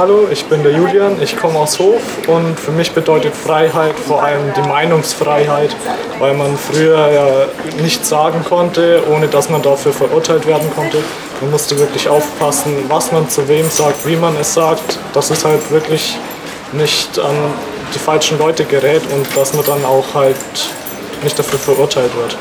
Hallo, ich bin der Julian, ich komme aus Hof und für mich bedeutet Freiheit vor allem die Meinungsfreiheit, weil man früher ja nichts sagen konnte, ohne dass man dafür verurteilt werden konnte. Man musste wirklich aufpassen, was man zu wem sagt, wie man es sagt, dass es halt wirklich nicht an die falschen Leute gerät und dass man dann auch halt nicht dafür verurteilt wird.